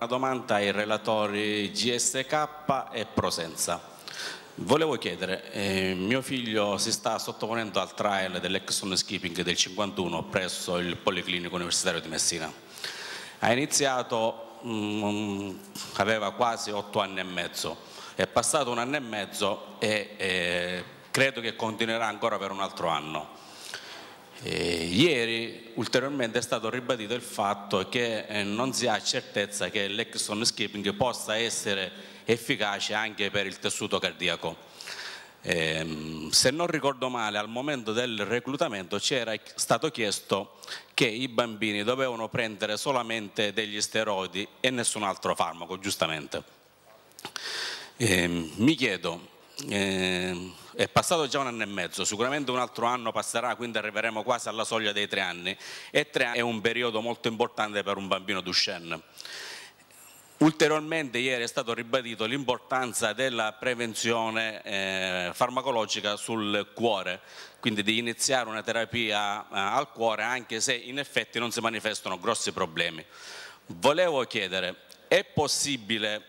Una domanda ai relatori GSK e Prosenza. Volevo chiedere, eh, mio figlio si sta sottoponendo al trial dell'Exxon Skipping del 51 presso il Policlinico Universitario di Messina. Ha iniziato, mm, aveva quasi otto anni e mezzo, è passato un anno e mezzo e eh, credo che continuerà ancora per un altro anno. Eh, ieri ulteriormente è stato ribadito il fatto che eh, non si ha certezza che l'exon skipping possa essere efficace anche per il tessuto cardiaco. Eh, se non ricordo male, al momento del reclutamento ci era stato chiesto che i bambini dovevano prendere solamente degli steroidi e nessun altro farmaco, giustamente. Ehm, mi chiedo, eh, è passato già un anno e mezzo, sicuramente un altro anno passerà, quindi arriveremo quasi alla soglia dei tre anni e tre anni è un periodo molto importante per un bambino Duchenne. Ulteriormente ieri è stato ribadito l'importanza della prevenzione eh, farmacologica sul cuore, quindi di iniziare una terapia eh, al cuore anche se in effetti non si manifestano grossi problemi. Volevo chiedere, è possibile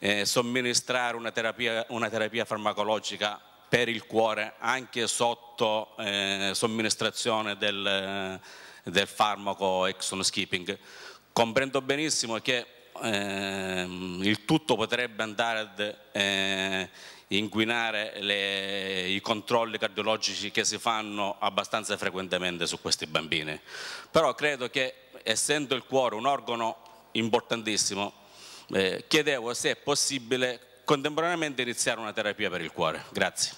eh, somministrare una terapia, una terapia, farmacologica per il cuore anche sotto eh, somministrazione del, del, farmaco exon skipping. Comprendo benissimo che eh, il tutto potrebbe andare ad eh, inquinare le, i controlli cardiologici che si fanno abbastanza frequentemente su questi bambini, però credo che essendo il cuore un organo importantissimo eh, chiedevo se è possibile contemporaneamente iniziare una terapia per il cuore. Grazie.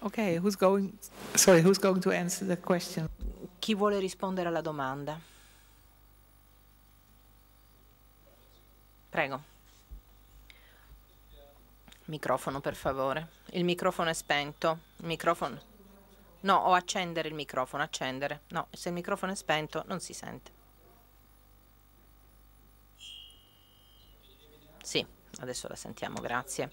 Ok, who's going, sorry, who's going to answer the question? Chi vuole rispondere alla domanda? Prego. Microfono, per favore. Il microfono è spento. Il microfono. No, o accendere il microfono, accendere. No, se il microfono è spento non si sente. Sì, adesso la sentiamo, grazie.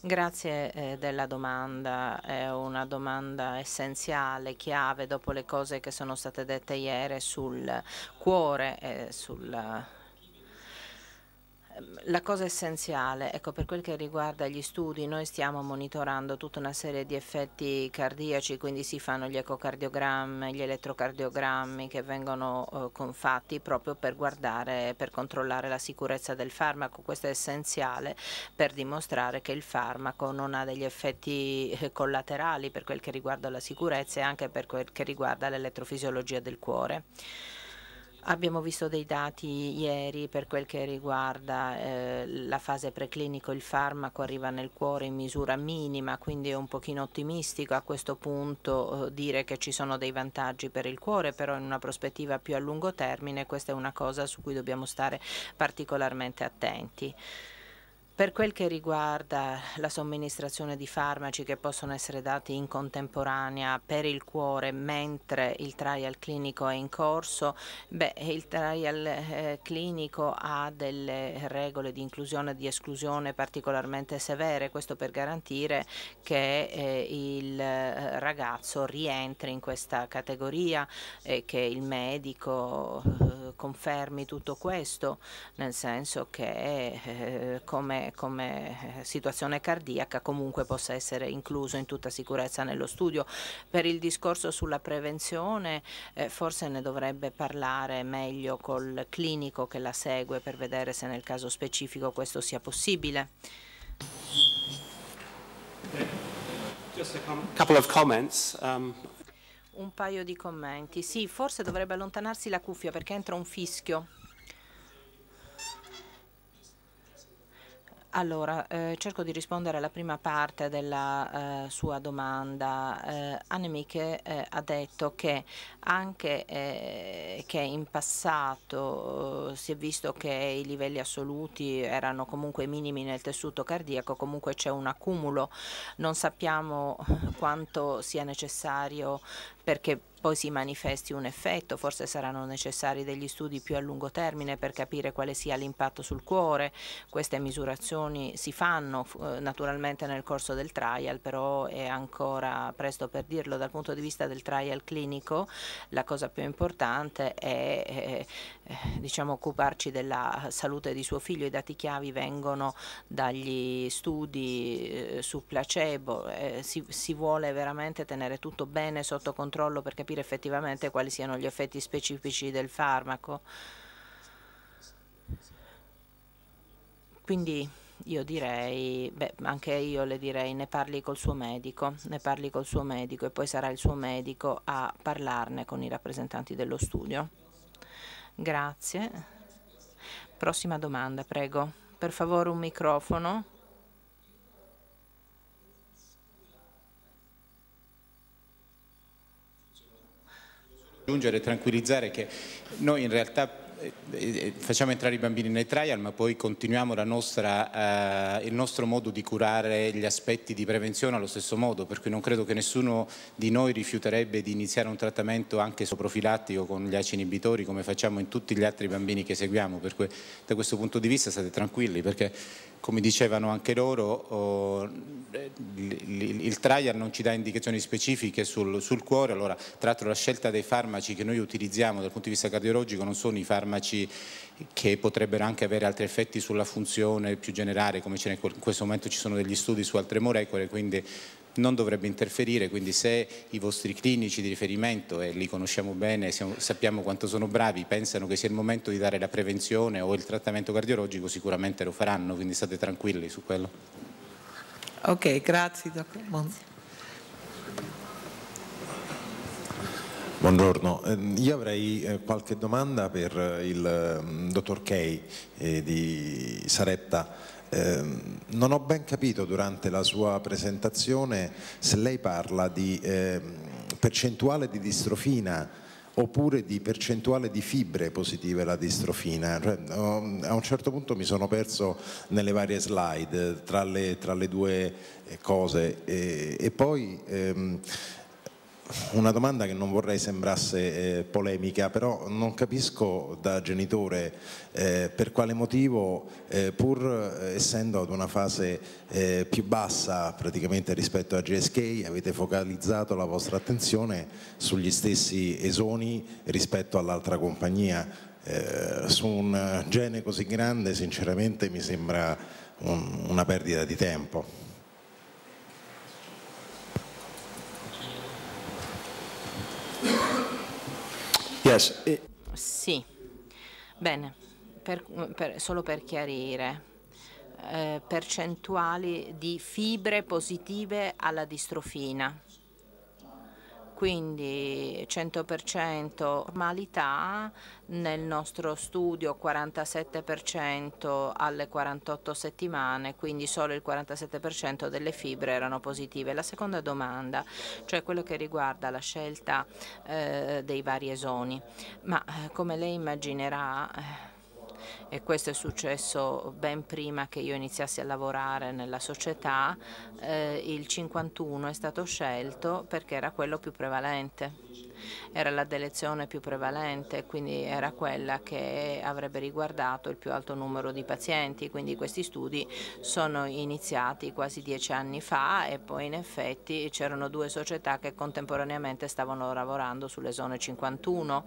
Grazie eh, della domanda, è una domanda essenziale, chiave dopo le cose che sono state dette ieri sul cuore e sul la cosa essenziale, ecco, per quel che riguarda gli studi, noi stiamo monitorando tutta una serie di effetti cardiaci, quindi si fanno gli ecocardiogrammi, gli elettrocardiogrammi che vengono eh, fatti proprio per guardare, per controllare la sicurezza del farmaco. Questo è essenziale per dimostrare che il farmaco non ha degli effetti eh, collaterali per quel che riguarda la sicurezza e anche per quel che riguarda l'elettrofisiologia del cuore. Abbiamo visto dei dati ieri per quel che riguarda eh, la fase preclinico, il farmaco arriva nel cuore in misura minima, quindi è un pochino ottimistico a questo punto eh, dire che ci sono dei vantaggi per il cuore, però in una prospettiva più a lungo termine questa è una cosa su cui dobbiamo stare particolarmente attenti. Per quel che riguarda la somministrazione di farmaci che possono essere dati in contemporanea per il cuore mentre il trial clinico è in corso, beh, il trial eh, clinico ha delle regole di inclusione e di esclusione particolarmente severe, questo per garantire che eh, il ragazzo rientri in questa categoria e che il medico eh, confermi tutto questo, nel senso che eh, come come, situazione cardiaca comunque possa essere incluso in tutta sicurezza nello studio. Per il discorso sulla prevenzione eh, forse ne dovrebbe parlare meglio col clinico che la segue per vedere se nel caso specifico questo sia possibile. Um... Un paio di commenti. Sì, forse dovrebbe allontanarsi la cuffia perché entra un fischio. Allora, eh, cerco di rispondere alla prima parte della eh, sua domanda. Eh, Annemiche eh, ha detto che anche eh, che in passato eh, si è visto che i livelli assoluti erano comunque minimi nel tessuto cardiaco, comunque c'è un accumulo. Non sappiamo quanto sia necessario perché poi si manifesti un effetto, forse saranno necessari degli studi più a lungo termine per capire quale sia l'impatto sul cuore, queste misurazioni si fanno eh, naturalmente nel corso del trial, però è ancora presto per dirlo, dal punto di vista del trial clinico la cosa più importante è eh, eh, diciamo, occuparci della salute di suo figlio, i dati chiavi vengono dagli studi eh, su placebo, eh, si, si vuole veramente tenere tutto bene sotto controllo per capire capire effettivamente quali siano gli effetti specifici del farmaco. Quindi io direi, beh, anche io le direi ne parli col suo medico, ne parli col suo medico e poi sarà il suo medico a parlarne con i rappresentanti dello studio. Grazie. Prossima domanda, prego. Per favore un microfono. Aggiungere e tranquillizzare che noi in realtà eh, eh, facciamo entrare i bambini nei trial ma poi continuiamo nostra, eh, il nostro modo di curare gli aspetti di prevenzione allo stesso modo per cui non credo che nessuno di noi rifiuterebbe di iniziare un trattamento anche profilattico con gli ACE inibitori come facciamo in tutti gli altri bambini che seguiamo per cui da questo punto di vista state tranquilli perché come dicevano anche loro, oh, il, trial non ci dà indicazioni specifiche sul, sul, cuore, allora tra l'altro la scelta dei farmaci che noi utilizziamo dal punto di vista cardiologico non sono i farmaci che potrebbero anche avere altri effetti sulla funzione più generale, come in questo momento ci sono degli studi su altre molecole, quindi non dovrebbe interferire, quindi se i vostri clinici di riferimento, e li conosciamo bene, siamo, sappiamo quanto sono bravi, pensano che sia il momento di dare la prevenzione o il trattamento cardiologico, sicuramente lo faranno, quindi state tranquilli su quello. Ok, grazie. Grazie. Buongiorno, ehm, io avrei eh, qualche domanda per eh, il mm, dottor Kay eh, di Saretta. Ehm, non ho ben capito durante la sua presentazione se lei parla di eh, percentuale di distrofina oppure di percentuale di fibre positive alla distrofina. Cioè, a un certo punto mi sono perso nelle varie slide tra le, tra le due eh, cose e, e poi ehm, una domanda che non vorrei sembrasse eh, polemica, però non capisco da genitore eh, per quale motivo, eh, pur eh, essendo ad una fase eh, più bassa praticamente rispetto a GSK, avete focalizzato la vostra attenzione sugli stessi esoni rispetto all'altra compagnia. Eh, su un gene così grande sinceramente mi sembra un, una perdita di tempo. Yes. Sì, bene, per, per, solo per chiarire, eh, percentuali di fibre positive alla distrofina quindi 100% normalità, nel nostro studio 47% alle 48 settimane, quindi solo il 47% delle fibre erano positive. La seconda domanda, cioè quello che riguarda la scelta eh, dei vari esoni, ma eh, come lei immaginerà eh, e questo è successo ben prima che io iniziassi a lavorare nella società, eh, il 51 è stato scelto perché era quello più prevalente. Era la delezione più prevalente, quindi era quella che avrebbe riguardato il più alto numero di pazienti, quindi questi studi sono iniziati quasi dieci anni fa e poi in effetti c'erano due società che contemporaneamente stavano lavorando sulle zone 51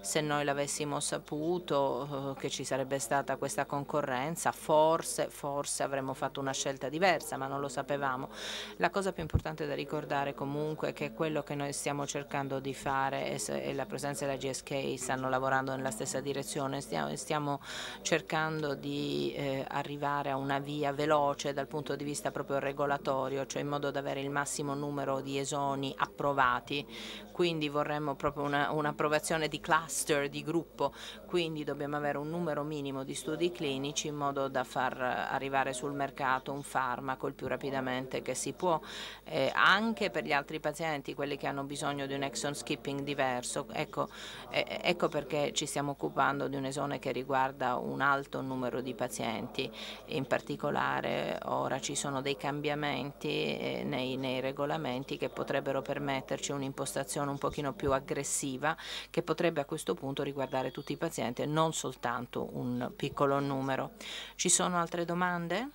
se noi l'avessimo saputo eh, che ci sarebbe stata questa concorrenza, forse, forse avremmo fatto una scelta diversa, ma non lo sapevamo. La cosa più importante da ricordare comunque è che quello che noi stiamo cercando di fare e la presenza della GSK stanno lavorando nella stessa direzione, stiamo, stiamo cercando di eh, arrivare a una via veloce dal punto di vista proprio regolatorio, cioè in modo da avere il massimo numero di esoni approvati, quindi vorremmo proprio un'approvazione un di classe cluster di gruppo, quindi dobbiamo avere un numero minimo di studi clinici in modo da far arrivare sul mercato un farmaco il più rapidamente che si può, eh, anche per gli altri pazienti, quelli che hanno bisogno di un exon skipping diverso. Ecco, eh, ecco perché ci stiamo occupando di un'esone che riguarda un alto numero di pazienti, in particolare ora ci sono dei cambiamenti eh, nei, nei regolamenti che potrebbero permetterci un'impostazione un pochino più aggressiva che potrebbe a questo punto riguardare tutti i pazienti e non soltanto un piccolo numero. Ci sono altre domande?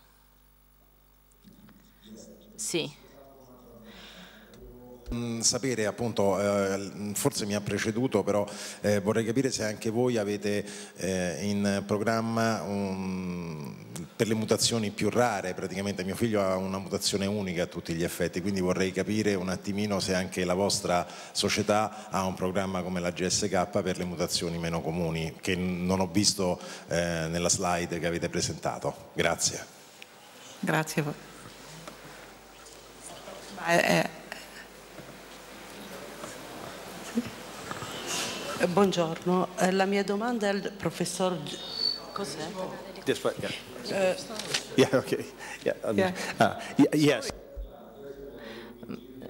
Sì. Mm, sapere appunto, eh, forse mi ha preceduto, però eh, vorrei capire se anche voi avete eh, in programma un, per le mutazioni più rare, praticamente mio figlio ha una mutazione unica a tutti gli effetti, quindi vorrei capire un attimino se anche la vostra società ha un programma come la GSK per le mutazioni meno comuni, che non ho visto eh, nella slide che avete presentato. Grazie. Grazie. Eh, Eh, buongiorno, eh, la mia domanda è al professor... Cos'è? This way, yeah. Uh, yeah, okay. Yeah, um, yeah. Uh, yes.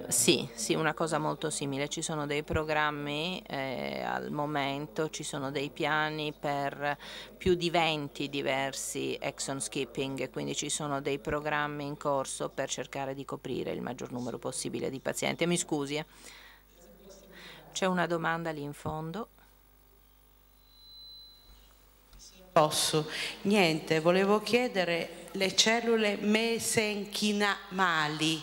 Sì, sì, una cosa molto simile. Ci sono dei programmi eh, al momento, ci sono dei piani per più di 20 diversi exon skipping, quindi ci sono dei programmi in corso per cercare di coprire il maggior numero possibile di pazienti. Mi scusi. Eh. C'è una domanda lì in fondo. Posso. Niente, volevo chiedere le cellule mesenchinamali.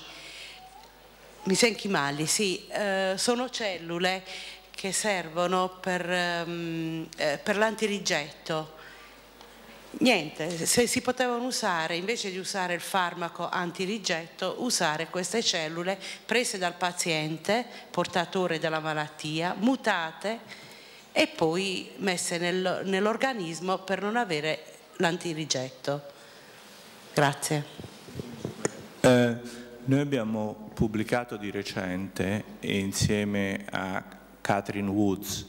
Mesenchimali, sì, eh, sono cellule che servono per, um, eh, per l'antirigetto Niente, se si potevano usare, invece di usare il farmaco antirigetto, usare queste cellule prese dal paziente, portatore della malattia, mutate e poi messe nel, nell'organismo per non avere l'antirigetto. Grazie. Eh, noi abbiamo pubblicato di recente insieme a Catherine Woods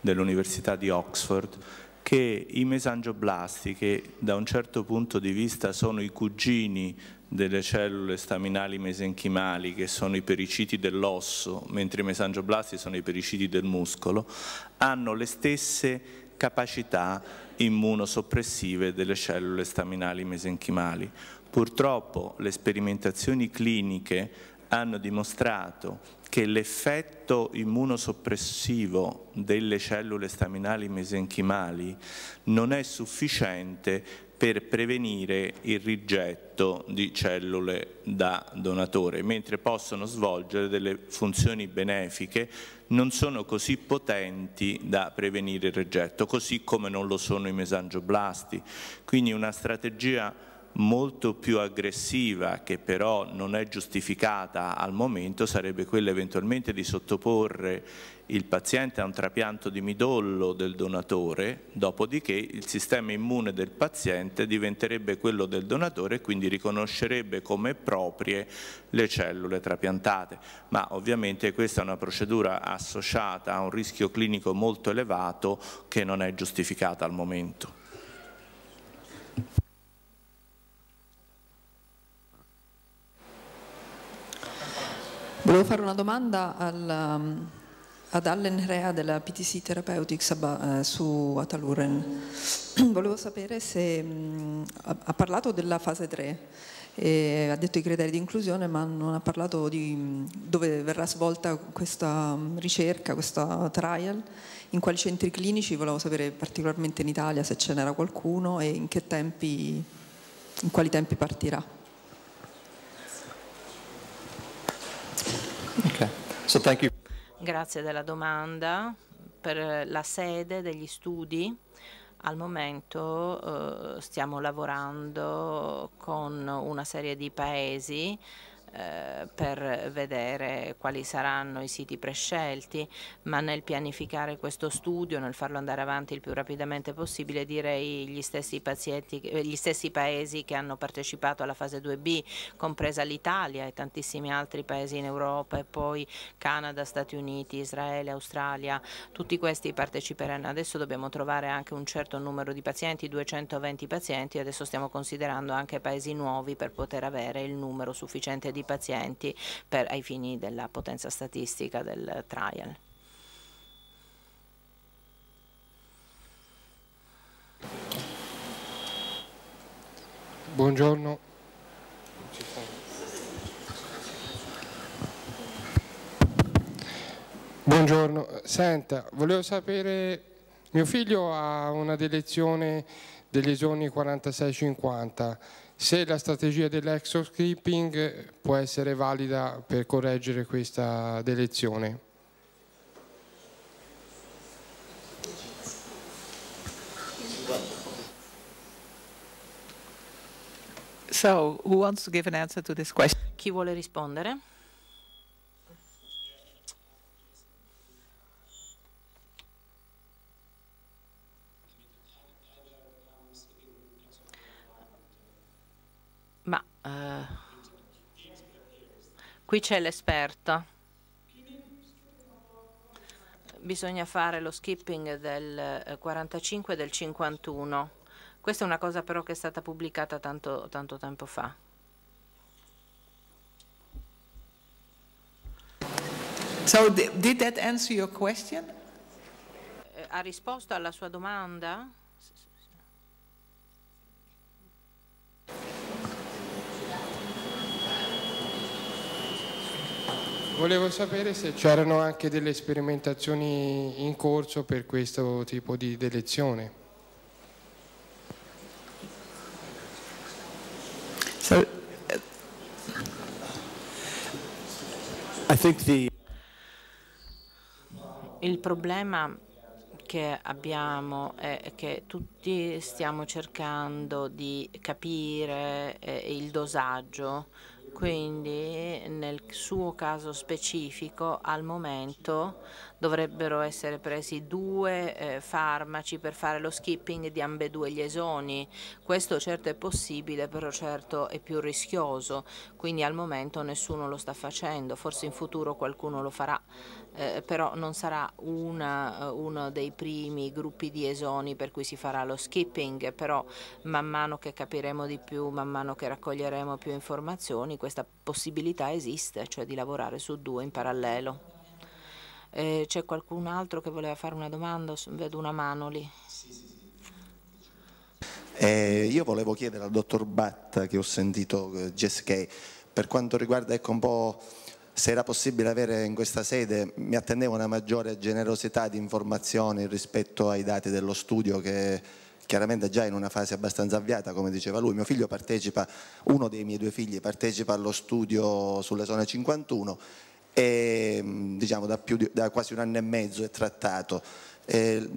dell'Università di Oxford che i mesangioblasti, che da un certo punto di vista sono i cugini delle cellule staminali mesenchimali, che sono i periciti dell'osso, mentre i mesangioblasti sono i periciti del muscolo, hanno le stesse capacità immunosoppressive delle cellule staminali mesenchimali. Purtroppo le sperimentazioni cliniche hanno dimostrato che l'effetto immunosoppressivo delle cellule staminali mesenchimali non è sufficiente per prevenire il rigetto di cellule da donatore, mentre possono svolgere delle funzioni benefiche non sono così potenti da prevenire il rigetto, così come non lo sono i mesangioblasti. Quindi una strategia molto più aggressiva che però non è giustificata al momento sarebbe quella eventualmente di sottoporre il paziente a un trapianto di midollo del donatore, dopodiché il sistema immune del paziente diventerebbe quello del donatore e quindi riconoscerebbe come proprie le cellule trapiantate. Ma ovviamente questa è una procedura associata a un rischio clinico molto elevato che non è giustificata al momento. Volevo fare una domanda al, um, ad Allen Rea della PTC Therapeutics eh, su Ataluren. Volevo sapere se mh, ha, parlato della fase 3 e ha detto i criteri di inclusione ma non ha parlato di dove verrà svolta questa ricerca, questa trial, in quali centri clinici, volevo sapere particolarmente in Italia se ce n'era qualcuno e in che tempi, in quali tempi partirà. Okay. So Grazie della domanda. Per la sede degli studi al momento eh, stiamo lavorando con una serie di paesi eh, per vedere quali saranno i siti prescelti, ma nel pianificare questo studio, nel farlo andare avanti il più rapidamente possibile, direi gli stessi, pazienti, eh, gli stessi paesi che hanno partecipato alla fase 2B, compresa l'Italia e tantissimi altri paesi in Europa e poi Canada, Stati Uniti, Israele, Australia, tutti questi parteciperanno. Adesso dobbiamo trovare anche un certo numero di pazienti, 220 pazienti, adesso stiamo considerando anche paesi nuovi per poter avere il numero sufficiente di pazienti per, ai fini della potenza statistica del trial. Buongiorno. Buongiorno, senta, volevo sapere, mio figlio ha una delezione degli esoni 46-50, se la strategia dell'exoscripting può essere valida per correggere questa delezione. So, who wants to give an answer to this question? Chi vuole rispondere? Eh, qui c'è l'esperto. Bisogna fare lo skipping del 45 e del 51. Questa è una cosa però che è stata pubblicata tanto, tanto tempo fa. So, did that answer your question? Eh, ha risposto alla sua domanda? Volevo sapere se c'erano anche delle sperimentazioni in corso per questo tipo di delezione. So, uh, I think the Il problema che abbiamo è che tutti stiamo cercando di capire eh, il dosaggio, quindi nel suo caso specifico al momento dovrebbero essere presi due eh, farmaci per fare lo skipping di ambedue gli esoni. Questo certo è possibile, però certo è più rischioso, quindi al momento nessuno lo sta facendo, forse in futuro qualcuno lo farà, eh, però non sarà una, uno dei primi gruppi di esoni per cui si farà lo skipping, però man mano che capiremo di più, man mano che raccoglieremo più informazioni, questa possibilità esiste, cioè di lavorare su due in parallelo. Eh, C'è qualcun altro che voleva fare una domanda? Vedo una mano lì. Eh, io volevo chiedere al dottor Batta, che ho sentito eh, GSK, per quanto riguarda ecco, un po' se era possibile avere in questa sede, mi attendevo una maggiore generosità di informazioni rispetto ai dati dello studio che chiaramente già in una fase abbastanza avviata, come diceva lui. Mio figlio partecipa, uno dei miei due figli partecipa allo studio sulle zone 51 e diciamo, da, di, da, quasi un anno e mezzo è trattato. E,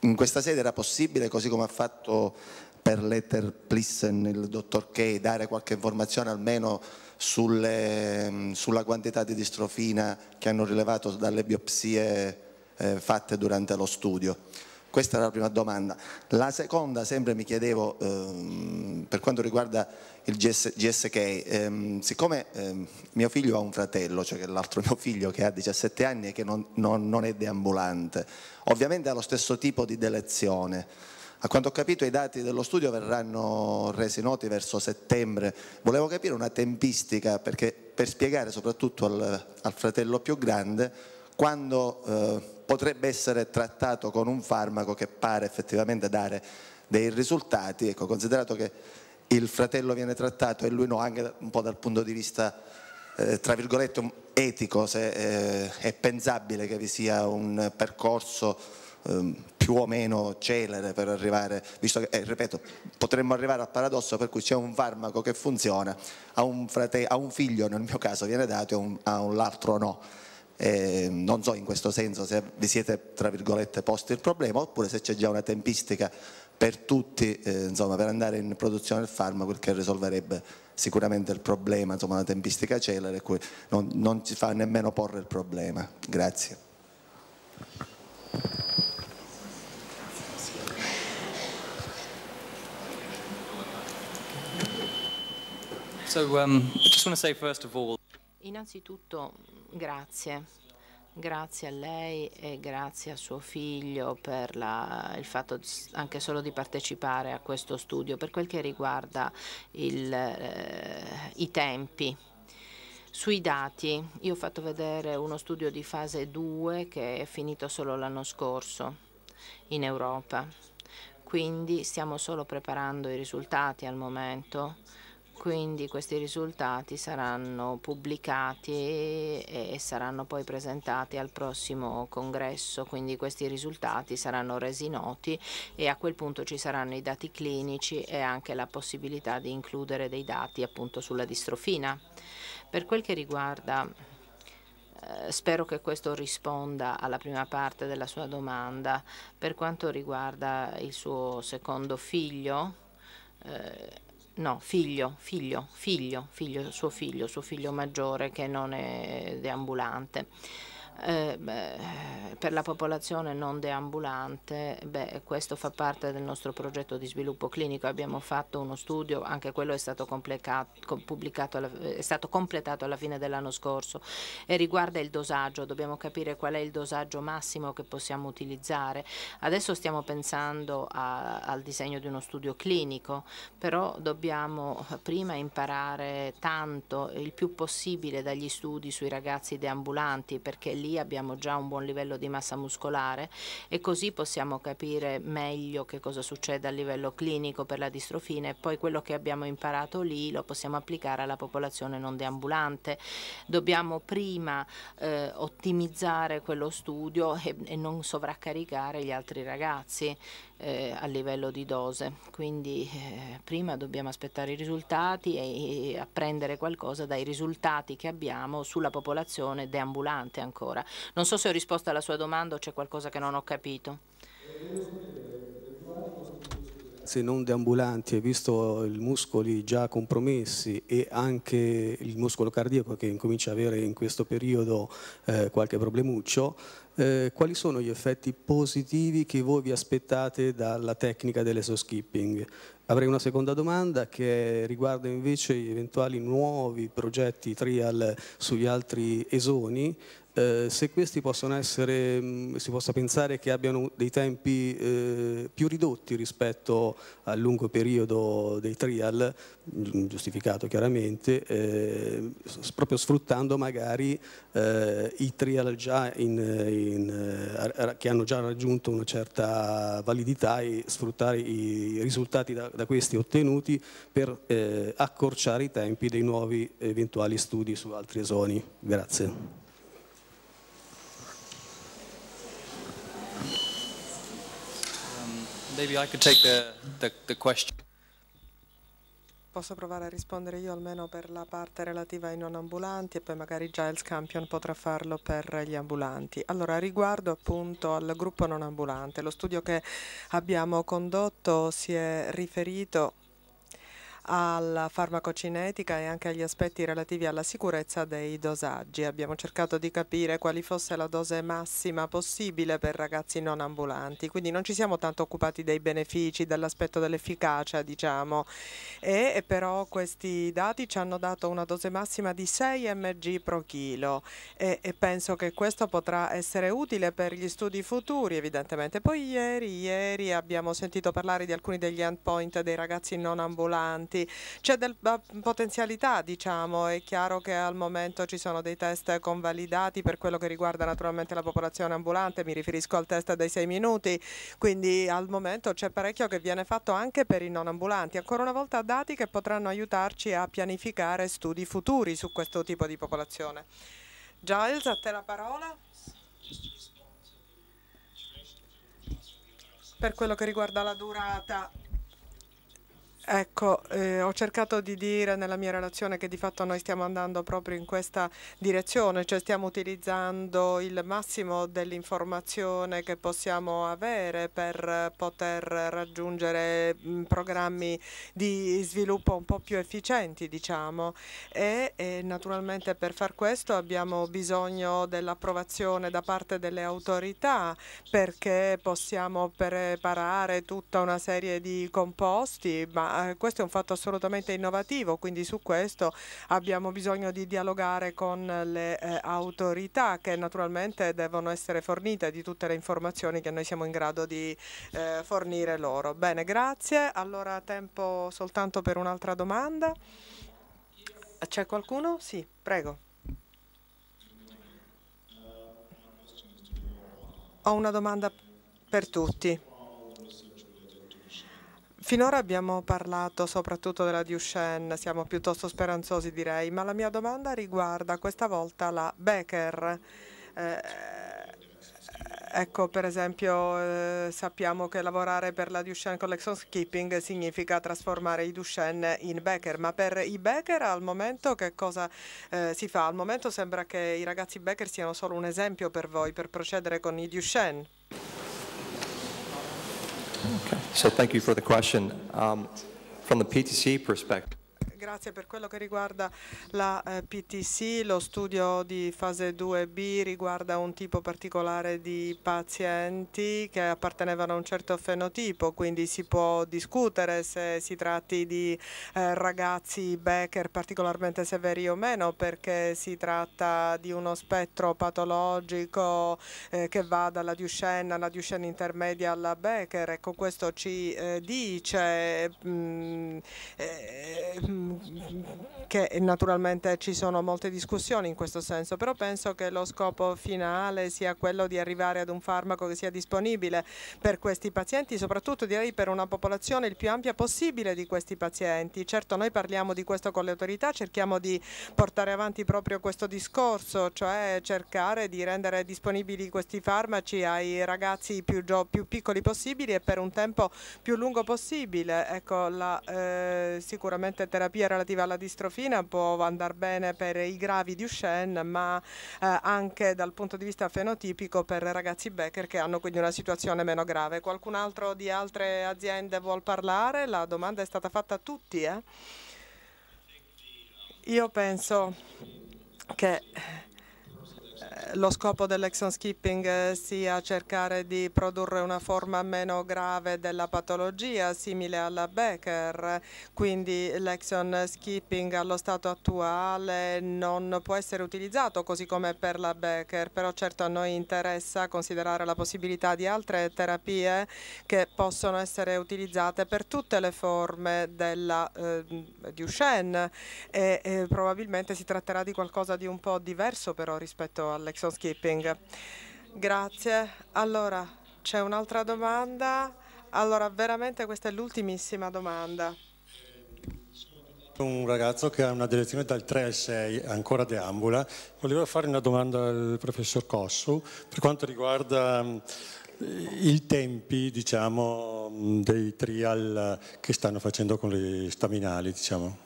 in questa sede era possibile, così come ha fatto per Letter Plissen il dottor Kay, dare qualche informazione almeno sulle, sulla quantità di distrofina che hanno rilevato dalle biopsie eh, fatte durante lo studio. Questa era la prima domanda. La seconda, sempre mi chiedevo, ehm, per quanto riguarda il GS, GSK, ehm, siccome ehm, mio figlio ha un fratello, cioè l'altro mio figlio che ha 17 anni e che non, non, non è deambulante, ovviamente ha lo stesso tipo di delezione. A quanto ho capito i dati dello studio verranno resi noti verso settembre. Volevo capire una tempistica perché, per spiegare soprattutto al, al fratello più grande quando eh, potrebbe essere trattato con un farmaco che pare effettivamente dare dei risultati, ecco, considerato che il fratello viene trattato e lui no, anche un po' dal punto di vista eh, tra virgolette etico, se eh, è pensabile che vi sia un percorso eh, più o meno celere per arrivare, visto che, eh, ripeto, potremmo arrivare al paradosso per cui c'è un farmaco che funziona, a un, frate- a un figlio nel mio caso viene dato e a un, altro no. Eh, non so in questo senso se vi siete tra virgolette posti il problema oppure se c'è già una tempistica per tutti eh, insomma, per andare in produzione del farmaco che risolverebbe sicuramente il problema, insomma una tempistica celere non, non ci fa nemmeno porre il problema. Grazie. So um, all Innanzitutto grazie, grazie a lei e grazie a suo figlio per la, il fatto anche solo di partecipare a questo studio. Per quel che riguarda il, eh, i tempi, sui dati, io ho fatto vedere uno studio di fase 2 che è finito solo l'anno scorso in Europa. Quindi stiamo solo preparando i risultati al momento quindi questi risultati saranno pubblicati e saranno poi presentati al prossimo congresso, quindi questi risultati saranno resi noti e a quel punto ci saranno i dati clinici e anche la possibilità di includere dei dati appunto sulla distrofina. Per quel che riguarda eh, spero che questo risponda alla prima parte della sua domanda. Per quanto riguarda il suo secondo figlio, eh, no, figlio, figlio, figlio, figlio, suo figlio, suo figlio maggiore che non è deambulante. Eh, per la popolazione non deambulante, beh, questo fa parte del nostro progetto di sviluppo clinico. Abbiamo fatto uno studio, anche quello è stato, alla, è stato completato alla fine dell'anno scorso e riguarda il dosaggio. Dobbiamo capire qual è il dosaggio massimo che possiamo utilizzare. Adesso stiamo pensando a, al disegno di uno studio clinico, però dobbiamo prima imparare tanto, il più possibile dagli studi sui ragazzi deambulanti, perché lì abbiamo già un buon livello di massa muscolare e così possiamo capire meglio che cosa succede a livello clinico per la distrofina e poi quello che abbiamo imparato lì lo possiamo applicare alla popolazione non deambulante. Dobbiamo prima eh, ottimizzare quello studio e, e non sovraccaricare gli altri ragazzi eh, a livello di dose, quindi eh, prima dobbiamo aspettare i risultati e, e, apprendere qualcosa dai risultati che abbiamo sulla popolazione deambulante ancora. Non so se ho risposto alla sua domanda o c'è qualcosa che non ho capito se non deambulanti visto i muscoli già compromessi e anche il muscolo cardiaco che incomincia ad avere in questo periodo eh, qualche problemuccio, eh, quali sono gli effetti positivi che voi vi aspettate dalla tecnica dell'esoskipping? Avrei una seconda domanda che riguarda invece gli eventuali nuovi progetti trial sugli altri esoni, eh, se questi possono essere, mm, si possa pensare che abbiano dei tempi eh, più ridotti rispetto al lungo periodo dei trial, mm, giustificato chiaramente, eh, proprio sfruttando magari eh, i trial in, in, eh, che hanno già raggiunto una certa validità e sfruttare i risultati da, da questi ottenuti per accorciare i tempi dei nuovi eventuali studi su altri esoni. Grazie. Maybe I could take the, the, the question. Posso provare a rispondere io almeno per la parte relativa ai non ambulanti e poi magari Giles Campion potrà farlo per gli ambulanti. Allora, riguardo appunto al gruppo non ambulante, lo studio che abbiamo condotto si è riferito alla farmacocinetica e anche agli aspetti relativi alla sicurezza dei dosaggi. Abbiamo cercato di capire quali fosse la dose massima possibile per ragazzi non ambulanti, quindi non ci siamo tanto occupati dei benefici, dell'aspetto dell'efficacia, diciamo, e, però questi dati ci hanno dato una dose massima di 6 mg pro chilo e, e penso che questo potrà essere utile per gli studi futuri, evidentemente. Poi ieri, ieri abbiamo sentito parlare di alcuni degli endpoint dei ragazzi non ambulanti avanti. C'è del potenzialità, diciamo, è chiaro che al momento ci sono dei test convalidati per quello che riguarda naturalmente la popolazione ambulante, mi riferisco al test dei sei minuti, quindi al momento c'è parecchio che viene fatto anche per i non ambulanti, ancora una volta dati che potranno aiutarci a pianificare studi futuri su questo tipo di popolazione. Giles, a te la parola. Per quello che riguarda la durata, Ecco, eh, ho cercato di dire nella mia relazione che di fatto noi stiamo andando proprio in questa direzione, cioè stiamo utilizzando il massimo dell'informazione che possiamo avere per poter raggiungere mh, programmi di sviluppo un po' più efficienti, diciamo, e, e naturalmente per far questo abbiamo bisogno dell'approvazione da parte delle autorità perché possiamo preparare tutta una serie di composti, ma eh, questo è un fatto assolutamente innovativo, quindi su questo abbiamo bisogno di dialogare con le eh, autorità che naturalmente devono essere fornite di tutte le informazioni che noi siamo in grado di eh, fornire loro. Bene, grazie. Allora tempo soltanto per un'altra domanda. C'è qualcuno? Sì, prego. Ho una domanda per tutti. Finora abbiamo parlato soprattutto della Duchenne, siamo piuttosto speranzosi direi, ma la mia domanda riguarda questa volta la Becker. Eh, ecco, per esempio, eh, sappiamo che lavorare per la Duchenne Collection Skipping significa trasformare i Duchenne in Becker, ma per i Becker al momento che cosa eh, si fa? Al momento sembra che i ragazzi Becker siano solo un esempio per voi per procedere con i Duchenne. Okay. So thank you for the question. Um, from the PTC perspective, Grazie per quello che riguarda la eh, PTC, lo studio di fase 2B riguarda un tipo particolare di pazienti che appartenevano a un certo fenotipo, quindi si può discutere se si tratti di eh, ragazzi Becker particolarmente severi o meno perché si tratta di uno spettro patologico eh, che va dalla Duchenne alla Duchenne intermedia alla Becker. Ecco, questo ci eh, dice mh, mm, eh, che naturalmente ci sono molte discussioni in questo senso, però penso che lo scopo finale sia quello di arrivare ad un farmaco che sia disponibile per questi pazienti, soprattutto direi per una popolazione il più ampia possibile di questi pazienti. Certo noi parliamo di questo con le autorità, cerchiamo di portare avanti proprio questo discorso, cioè cercare di rendere disponibili questi farmaci ai ragazzi più, più piccoli possibili e per un tempo più lungo possibile. Ecco, la eh, sicuramente terapia relativa alla distrofina può andare bene per i gravi di Duchenne, ma eh, anche dal punto di vista fenotipico per ragazzi Becker che hanno quindi una situazione meno grave. Qualcun altro di altre aziende vuol parlare? La domanda è stata fatta a tutti. Eh? Io penso che lo scopo dell'exon skipping eh, sia cercare di produrre una forma meno grave della patologia, simile alla Becker, quindi l'exon skipping allo stato attuale non può essere utilizzato così come per la Becker, però certo a noi interessa considerare la possibilità di altre terapie che possono essere utilizzate per tutte le forme della eh, Duchenne. E, e probabilmente si tratterà di qualcosa di un po' diverso però rispetto all'exon action skipping. Grazie. Allora, c'è un'altra domanda? Allora, veramente questa è l'ultimissima domanda. Un ragazzo che ha una direzione dal 3 al 6, ancora deambula. Volevo fare una domanda al professor Cossu per quanto riguarda eh, i tempi diciamo, dei trial che stanno facendo con le staminali. Diciamo.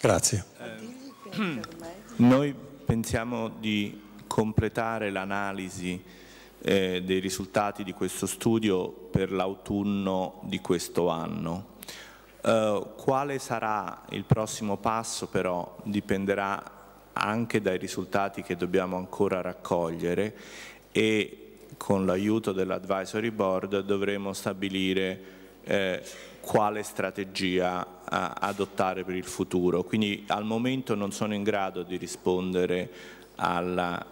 Grazie. Eh, noi pensiamo di completare l'analisi eh, dei risultati di questo studio per l'autunno di questo anno. Uh, quale sarà il prossimo passo però dipenderà anche dai risultati che dobbiamo ancora raccogliere e con l'aiuto dell'advisory board dovremo stabilire eh, quale strategia adottare per il futuro. Quindi al momento non sono in grado di rispondere alla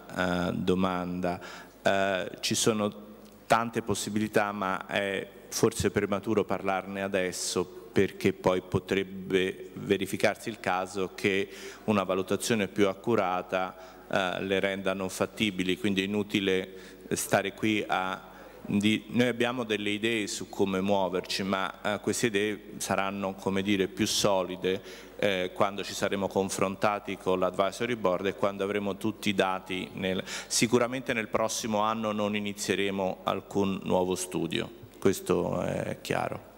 uh, domanda. Uh, ci sono tante possibilità ma è forse prematuro parlarne adesso perché poi potrebbe verificarsi il caso che una valutazione più accurata uh, le renda non fattibili, quindi è inutile stare qui a di, noi abbiamo delle idee su come muoverci, ma eh, queste idee saranno dire, più solide eh, quando ci saremo confrontati con l'advisory board e quando avremo tutti i dati. Nel, sicuramente nel prossimo anno non inizieremo alcun nuovo studio, questo è chiaro.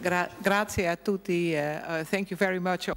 Gra grazie a tutti, uh, thank you very much.